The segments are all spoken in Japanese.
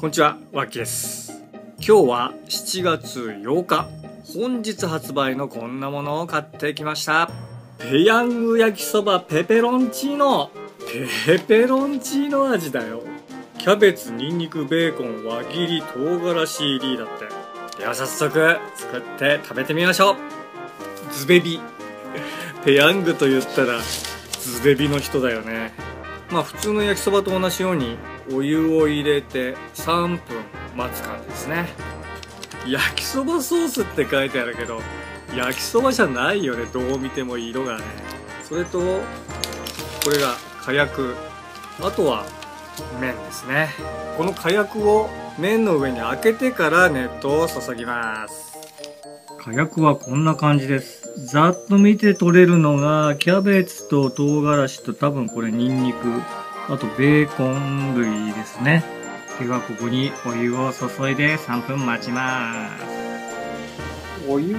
こんにちは、わっきです。今日は7月8日。本日発売のこんなものを買ってきました。ペヤング焼きそばペペロンチーノ。ペペロンチーノ味だよ。キャベツ、ニンニク、ベーコン、輪切り、唐辛子入りだって。では早速作って食べてみましょう。ズベビ。ペヤングと言ったらズベビの人だよね。まあ普通の焼きそばと同じようにお湯を入れて3分待つ感じですね。焼きそばソースって書いてあるけど焼きそばじゃないよね。どう見ても色がね。それとこれが火薬。あとは麺ですね。この火薬を麺の上に開けてから熱湯を注ぎます。火薬はこんな感じです。ざっと見て取れるのがキャベツと唐辛子と多分これニンニク。あとベーコン類ですね。ではここにお湯を注いで3分待ちます。お湯を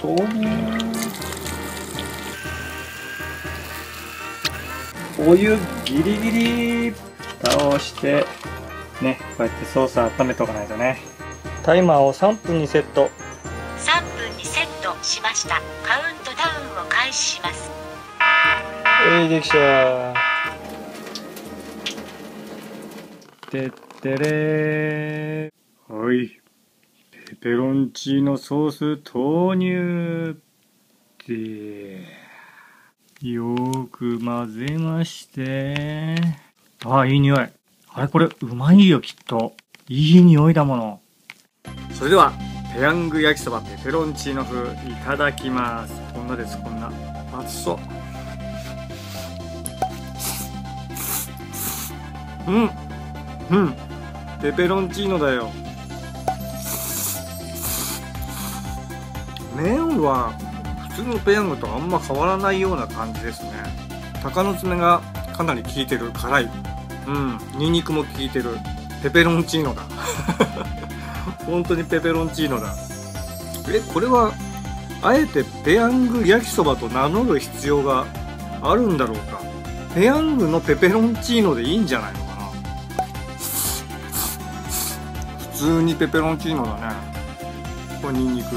投入お湯ギリギリ蓋をしてねこうやってソース温めておかないとね。タイマーを3分にセット。しましたカウントダウンを開始しますはい、できた。てってれー。はい。ペペロンチーノソース投入。で、よーく混ぜまして。あ、いい匂い。あれこれ、うまいよ、きっと。いい匂いだもの。それでは、ペヤング焼きそばペペロンチーノ風いただきます。こんなです、こんな。熱そう。うんうんペペロンチーノだよ麺は普通のペヤングとあんま変わらないような感じですね鷹の爪がかなり効いてる辛いうんニンニクも効いてるペペロンチーノだ本当にペペロンチーノだ。えこれはあえてペヤング焼きそばと名乗る必要があるんだろうか。ペヤングのペペロンチーノでいいんじゃないのかな。普通にペペロンチーノだね。これニンニク。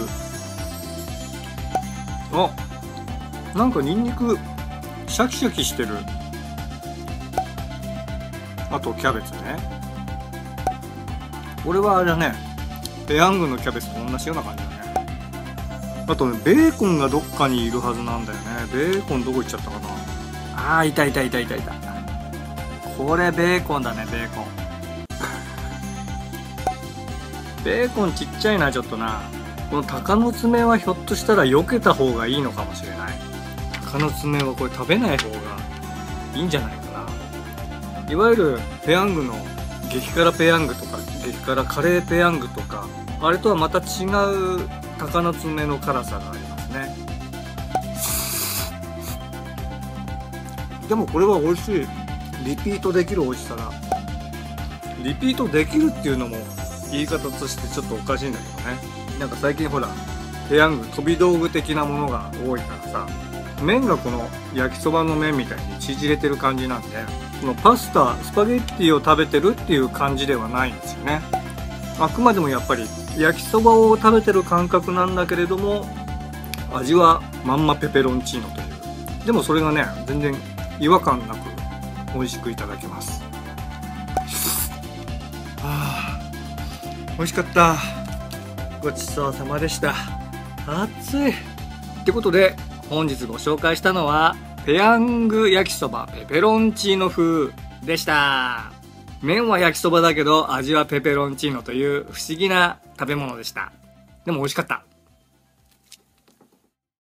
あなんかニンニクシャキシャキしてる。あとキャベツね。これはあれだね。ヤングのキャベツと同じような感じだね。あとねベーコンがどっかにいるはずなんだよね。ベーコンどこ行っちゃったかな。あーいたいたいたいたいた。これベーコンだねベーコン。ベーコンちっちゃいなちょっとな。この鷹の爪はひょっとしたら避けた方がいいのかもしれない。鷹の爪はこれ食べない方がいいんじゃないかな。いわゆるペヤングの激辛ペヤングとか激辛カレーペヤングとかあれとはまた違う鷹の爪の辛さがありますね。でもこれは美味しい。リピートできる美味しさだ。リピートできるっていうのも言い方としてちょっとおかしいんだけどね。なんか最近ほらペヤング飛び道具的なものが多いからさ麺がこの焼きそばの麺みたいに縮れてる感じなんでこのパスタスパゲッティを食べてるっていう感じではないんですよね。あくまでもやっぱり焼きそばを食べてる感覚なんだけれども味はまんまペペロンチーノという。でもそれがね全然違和感なく美味しくいただけます。はあ美味しかった。ごちそうさまでした。暑い。ってことで本日ご紹介したのはペヤング焼きそばペペロンチーノ風でした。麺は焼きそばだけど味はペペロンチーノという不思議な食べ物でした。でも美味しかった。